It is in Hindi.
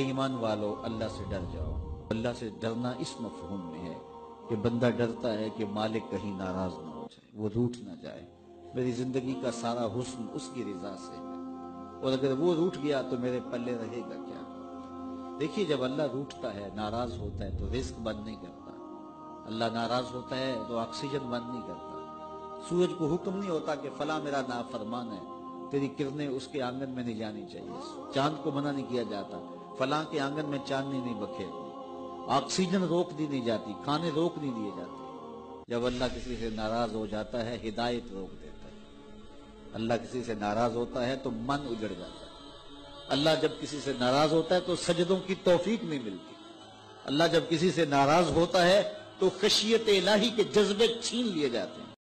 ईमान वालो, अल्लाह से डर जाओ। अल्लाह से डरना इस मफहूम में है कि बंदा डरता है कि मालिक कहीं नाराज़ ना हो जाए, वो रूठ ना जाए। मेरी ज़िंदगी का सारा हुस्न उसकी रिजा से है। और अगर वो रूठ गया तो मेरे पल्ले रहेगा क्या? देखिए, जब अल्लाह रूठता है, नाराज़ होता है तो रिस्क बंद नहीं करता। अल्लाह नाराज़ होता है तो ऑक्सीजन बंद नहीं करता। सूरज को हुक्म नहीं होता कि फला मेरा नाफरमान है। तेरी किरणें उसके आँगन में नहीं जानी चाहिए। चाँद को मना नहीं किया जाता। फला के आँगन में चांदनी नहीं बखेरती। ऑक्सीजन रोक दी नहीं जाती, खाने रोक नहीं दिए जाते। जब अल्लाह किसी से नाराज़ हो जाता है, हिदायत रोक देता है। अल्लाह किसी से नाराज़ होता है तो मन उजड़ जाता है। अल्लाह जब किसी से नाराज़ होता है तो सजदों की तोफीक नहीं मिलती। अल्लाह जब किसी से नाराज़ होता है तो खशियत इलाही के जज्बे छीन लिए जाते हैं।